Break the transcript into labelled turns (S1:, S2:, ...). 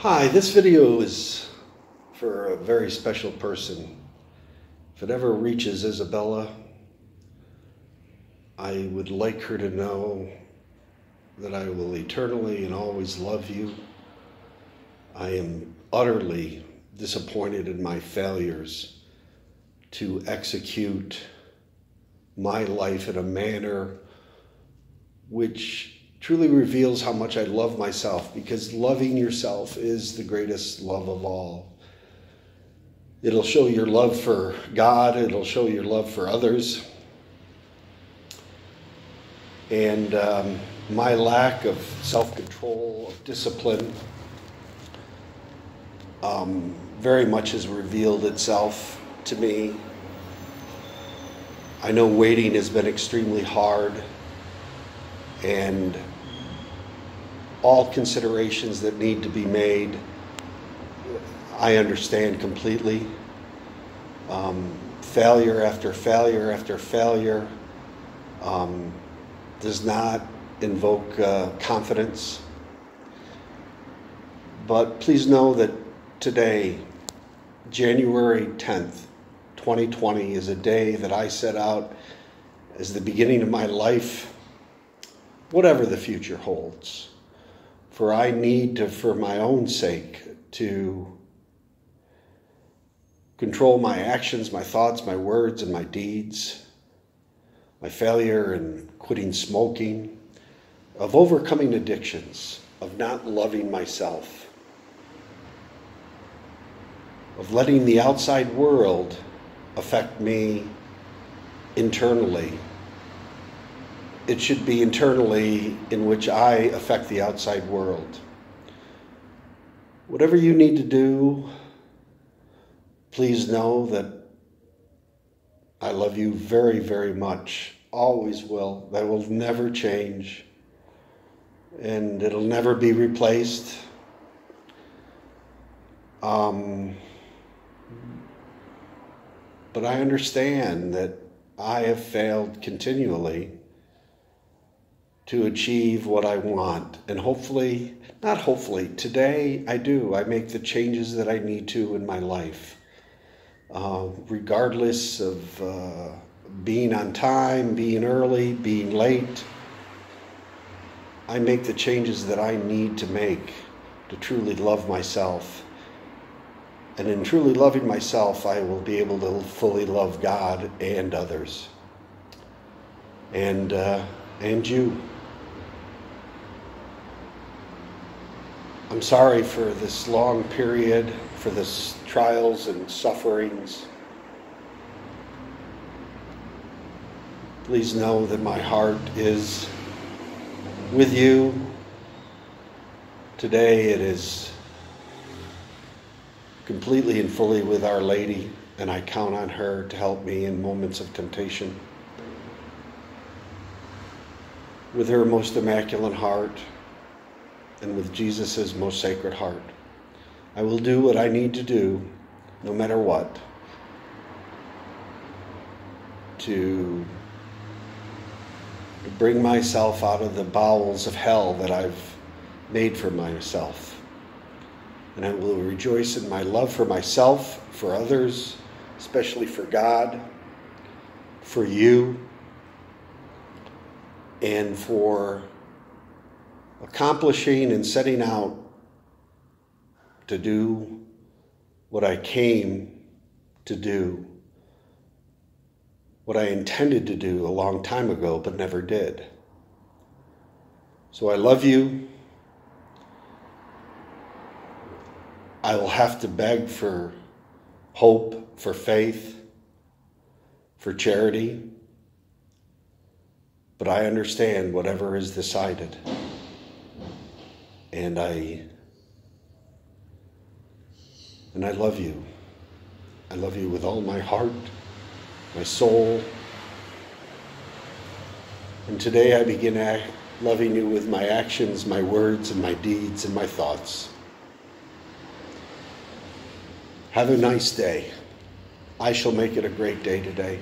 S1: Hi, this video is for a very special person. If it ever reaches Isabella, I would like her to know that I will eternally and always love you. I am utterly disappointed in my failures to execute my life in a manner which truly reveals how much I love myself because loving yourself is the greatest love of all. It'll show your love for God, it'll show your love for others. And um, my lack of self control, of discipline, um, very much has revealed itself to me. I know waiting has been extremely hard and all considerations that need to be made, I understand completely. Um, failure after failure after failure um, does not invoke uh, confidence. But please know that today, January 10th, 2020, is a day that I set out as the beginning of my life whatever the future holds. For I need to, for my own sake, to control my actions, my thoughts, my words, and my deeds, my failure in quitting smoking, of overcoming addictions, of not loving myself, of letting the outside world affect me internally it should be internally in which I affect the outside world. Whatever you need to do, please know that I love you very, very much. Always will. That will never change. And it'll never be replaced. Um, but I understand that I have failed continually to achieve what I want. And hopefully, not hopefully, today I do. I make the changes that I need to in my life. Uh, regardless of uh, being on time, being early, being late, I make the changes that I need to make to truly love myself. And in truly loving myself, I will be able to fully love God and others. And, uh, and you. I'm sorry for this long period, for this trials and sufferings. Please know that my heart is with you. Today it is completely and fully with Our Lady, and I count on her to help me in moments of temptation. With her most immaculate heart, and with Jesus' most sacred heart. I will do what I need to do, no matter what, to, bring myself out of the bowels of hell that I've made for myself. And I will rejoice in my love for myself, for others, especially for God, for you, and for accomplishing and setting out to do what I came to do, what I intended to do a long time ago but never did. So I love you. I will have to beg for hope, for faith, for charity, but I understand whatever is decided. And I and I love you. I love you with all my heart, my soul. And today I begin loving you with my actions, my words, and my deeds and my thoughts. Have a nice day. I shall make it a great day today.